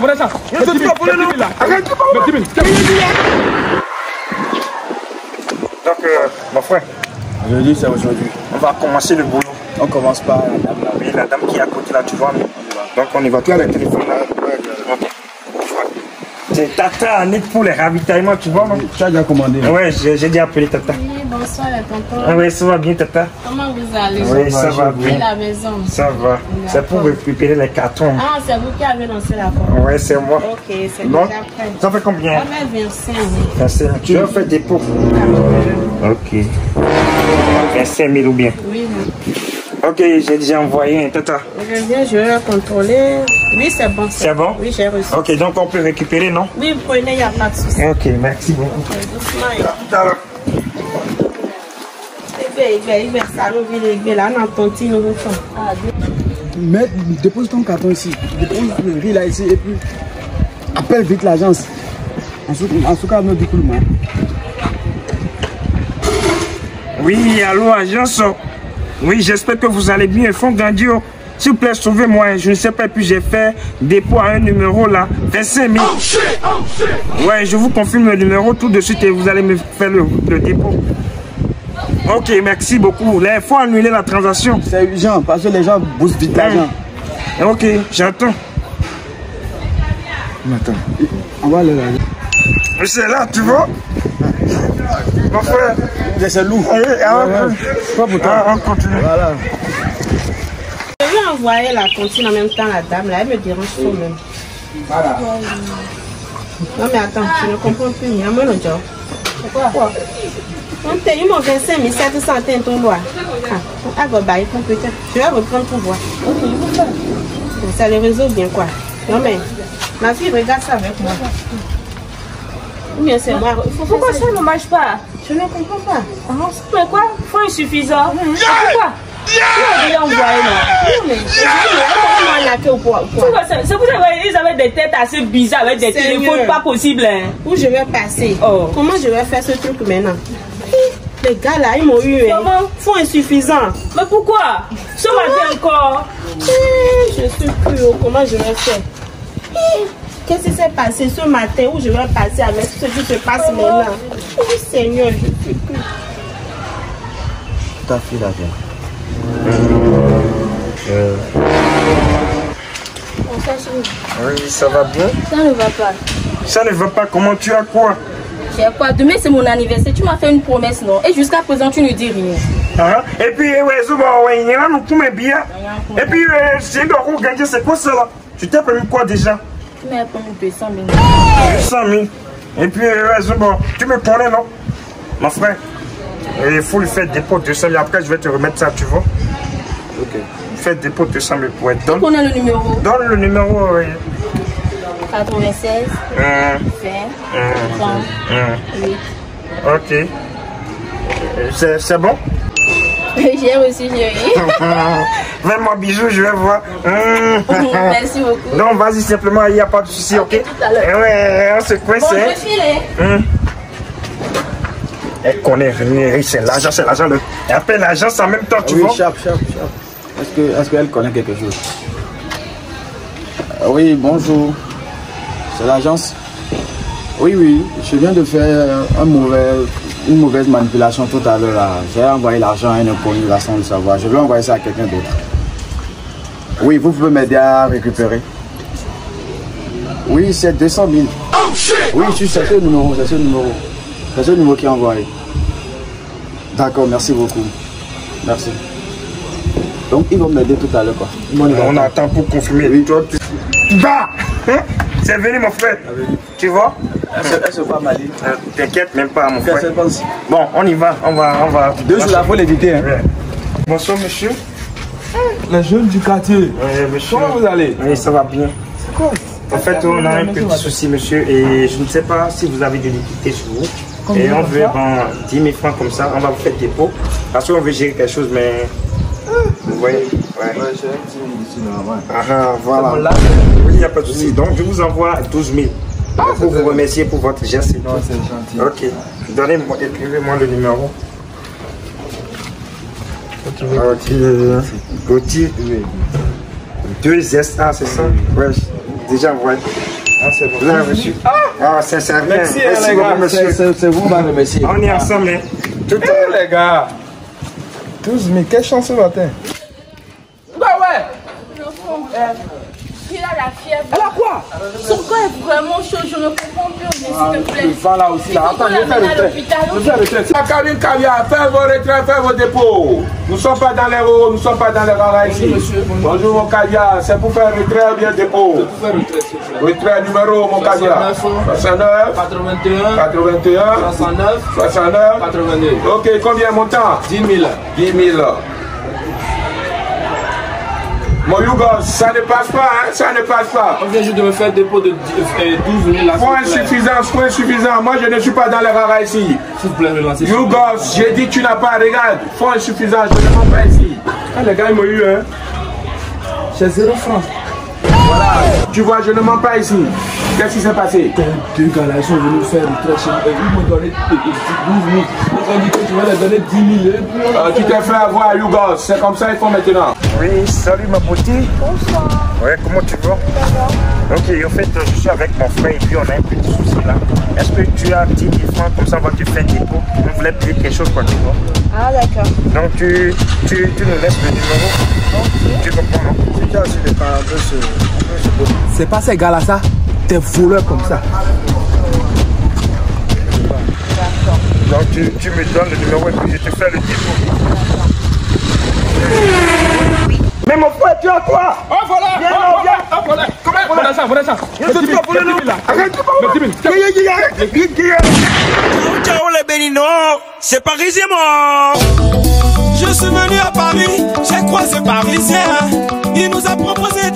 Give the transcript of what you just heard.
ça, ça. Donc, euh, mon frère, Je dis c'est aujourd'hui. on va commencer le boulot. On commence par la dame la dame qui est à côté là, tu vois. Donc, on y va. Tu as le téléphone. C'est Tata Annick pour les ravitaillements, tu vois, Tu as déjà commandé hein? Ouais, j'ai déjà appelé Tata. Oui, bonsoir les tontons. Ah ouais, ça va bien, Tata? Comment vous allez? Oui, ça va Et bien. la maison Ça va. C'est pour récupérer les cartons. Ah, c'est vous qui avez lancé la porte. Ouais, c'est moi. Ok, c'est Bon, déjà prêt. ça fait combien? On met 25 000. 25 000. Tu as fait dépôt Ok. 25 000 ou bien? Oui, oui. Ok, j'ai déjà envoyé un Tata. Je viens, je vais contrôler. Oui, c'est bon. C'est bon? Oui, j'ai reçu. Ok, donc on peut récupérer, non? Oui, vous prenez, il n'y a pas de souci. Ok, merci beaucoup. Ah, Mais dépose ton carton ici. Dépose le riz là ici et puis appelle vite l'agence. En tout, en tout cas, nous du coup, moi. Oui, allô, agence. Oui, j'espère que vous allez bien. Fond Grandio. S'il vous plaît, sauvez-moi. Je ne sais pas, puis j'ai fait dépôt à un numéro là. 25 000. Ouais, je vous confirme le numéro tout de suite et vous allez me faire le, le dépôt. Ok, merci beaucoup. Là, il faut annuler la transaction. C'est urgent parce que les gens boostent vite l'argent. Ok, j'attends. Attends. On va aller là. C'est là, tu vois Mon frère. C'est lourd. Allez, Pas pour toi. on continue. Voilà. Je vais envoyer la cantine en même temps, la dame, là, elle me dérange trop même. Voilà. Non, mais attends, je ne comprends plus. Il y a moins de job. Pourquoi On ils m'ont 25 700 ton bois. Ah, bah, ils font peut-être. Je vais reprendre pour voir. Ça les réseau bien quoi. Non, mais ma fille regarde ça avec moi. Ou bien c'est faut faire Pourquoi ça ne marche pas Je ne comprends pas. Mais quoi Fonds insuffisant. Pourquoi ça qu'ils avaient des têtes assez bizarres avec des Seigneur. téléphones pas possible. Hein. Où je vais passer Oh. Comment je vais faire ce truc maintenant Les gars là, ils m'ont eu. hein. Comment Fonds insuffisant. Mais pourquoi Ce matin encore. Eh, Je suis plus haut. Comment je vais faire Eh, Qu'est-ce qui s'est passé ce matin où je vais passer avec ce qui se passe maintenant? Oh Seigneur, je suis plus. Ta fille là. Oui, ça va bien? Ça ne va pas. Ça ne va pas. Comment tu as quoi? J'ai quoi? Demain c'est mon anniversaire. Tu m'as fait une promesse, non? Et jusqu'à présent tu ne dis rien. Hein? Et puis, ouais, Zuba, ouais, il y en a nous qui m'aiment bien. Et puis, euh, c'est de gagner, c'est quoi ça là? Tu t'es permis quoi déjà? Tu m'as promis 200 000. 100 000. Et puis, ouais, tu me connais, non? Mon frère, il faut lui faire dépôt de 200 000. Après, je vais te remettre ça, tu vois Ok. Fais dépôt de 200 000 pour être. Donne, le numéro donne le numéro. euh, 96 euh, 20 euh, 38. euh, ok. C'est c'est bon? J'ai reçu, chérie. Fais-moi bisous, je vais voir. Hum. Merci beaucoup. Non, vas-y simplement, il n'y a pas de souci, ok, tout à l'heure. Eh Ouais, on se coince. Bon, je. Hum. Elle connaît rien, c'est l'argent, c'est l'argent. Le... Elle appelle l'agence en même temps, tu oui, vois. Chap, chap, chap. Est-ce que- est-ce qu'elle connaît quelque chose? Euh, Oui, bonjour. C'est l'agence? Oui, oui. Je viens de faire un mauvais, une mauvaise manipulation tout à l'heure. là. J'ai envoyé l'argent à un inconnu là sans le savoir. Je vais envoyer ça à quelqu'un d'autre. Oui, vous pouvez m'aider à récupérer. Oui, c'est 200 000. Oui, c'est ce numéro, c'est ce numéro. C'est ce numéro qui est envoyé. D'accord, merci beaucoup. Merci. Donc, ils vont m'aider tout à l'heure, quoi. On attend pour confirmer. Oui. Toi, tu... Bah? C'est venu, mon frère. Tu vois? Elle se, mal. T'inquiète même pas, mon frère. Bon, on y va, on va, on va. Deux jours là, faut l'éviter. Hein. Ouais. Bonsoir, monsieur. Les jeunes du quartier. Monsieur. Comment vous allez? Oui, ça va bien. C'est quoi? En fait, on a un petit souci, monsieur, et je ne sais pas si vous avez de l'équité sur vous. et on veut ben, 10 000 francs comme ça, on va vous faire dépôt. Parce qu'on veut gérer quelque chose, mais. Vous voyez Ouais. j'ai un petit ici, là, ouais. Ah, ah, voilà. Oui, il n'y a pas de souci. Donc, je vous envoie 12 000. Pour vous remercier pour votre geste. tout. c'est gentil. Ok. Donnez-moi, écrivez-moi le numéro. Ok. Gauthier. 2 S, ah, c'est ça? Ouais. Déjà, ouais. Ah, c'est bon. Là, monsieur. Ah, ça sert bien. Merci, les beaucoup, gars. monsieur. C'est c'est vous, ma remercier. On est ensemble, hein. Tout à Eh, les gars 12 000, quelle chance ce matin Bah ouais fièvre. Elle a quoi Son corps est vraiment chaud, je ne comprends plus, s'il te plaît. Le vent là aussi, là. Attends, je vais faire le. Je vais faire le trait. La cabine caviar, faites vos retraits, faites vos dépôts. Nous ne sommes pas dans les hauts, nous ne sommes pas dans les raras ici. Bonjour mon caviar, c'est pour faire retrait ou bien dépôt? Faire le trait, s'il vous plaît. Retrait numéro mon caviar 69, 81, 81, 69, 69. 82. Ok, combien montant 10 000. 10 000. Mon Yougos, ça ne passe pas, hein, ça ne passe pas. On vient juste de me faire dépôt de 10, euh, 12 000 là. s'il Point insuffisant, point insuffisant. Moi, je ne suis pas dans les raras ici. S'il vous plaît. Yougos, j'ai dit tu n'as pas, regarde, fonds insuffisant, je ne mens pas ici. Ah, les gars, ils m'ont eu, hein. J'ai 0 francs. Voilà, tu vois, je ne mens pas ici. Qu'est-ce qui s'est passé? Deux gars là, ils sont venus faire trait chez moi. Ils m'ont donné 12 000. Ils ont dit que tu vas leur donner 10 000. Et puis, on- Euh, Tu t'es fait avoir, Yougos. C'est comme ça, il faut maintenant. Oui, salut ma petite. Bonsoir. Ouais, comment tu vas? Ok, en fait, je suis avec mon frère et puis on a un petit souci là. Est-ce que tu as 10 000 francs comme ça, on va te faire dépôt? On voulait payer quelque chose, quoi, tu vois. Ah, d'accord. Donc, tu, tu, tu nous laisses le numéro. Tu comprends, non? C'est pas ces gars-là, ça. Des voleurs comme ça. Donc, tu, tu me donnes le numéro et puis je te fais le dépôt. Tu as quoi? Oh, voilà. Viens, oh, non, voilà, oh, voilà. Comment? Voilà. Ça, voilà ça. Tu Ciao les béninois, c'est parisien moi. Je suis venu à Paris, j'ai croisé Parisien. Il nous a proposé